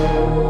Oh